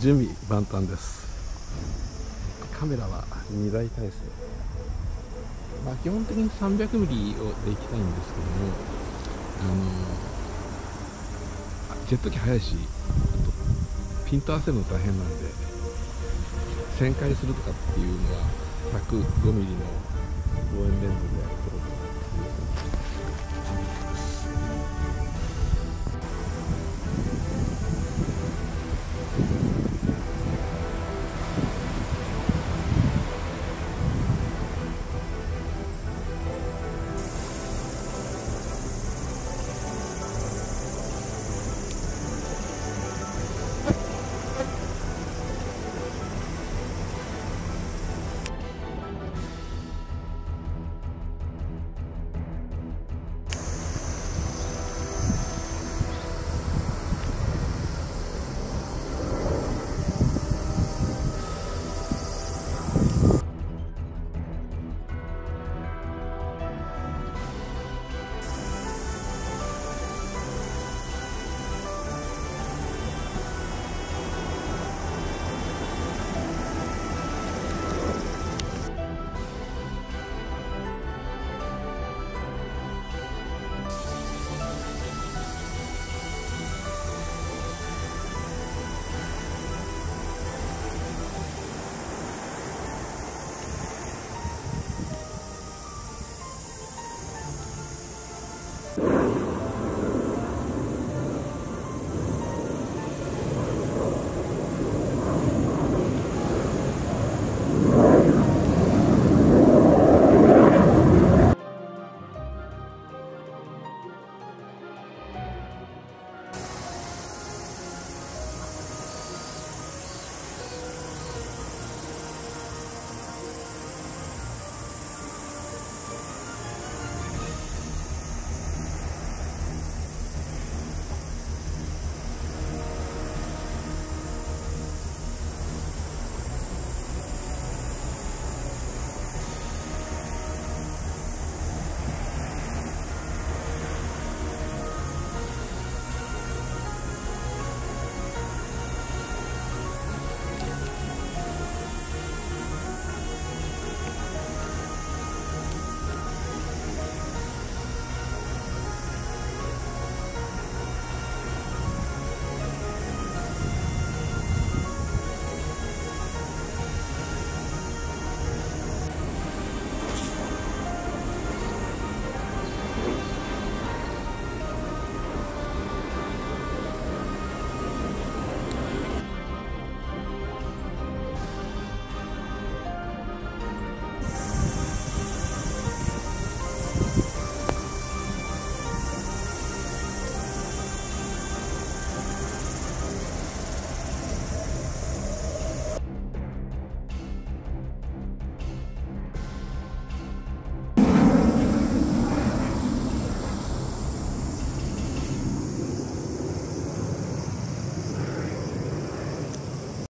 準備万端です。カメラは2台体制。まあ基本的に 300mm をでいきたいんですけどもあのジェット機速いしあとピント合わせるの大変なんで旋回するとかっていうのは 105mm の望遠レンズでやってると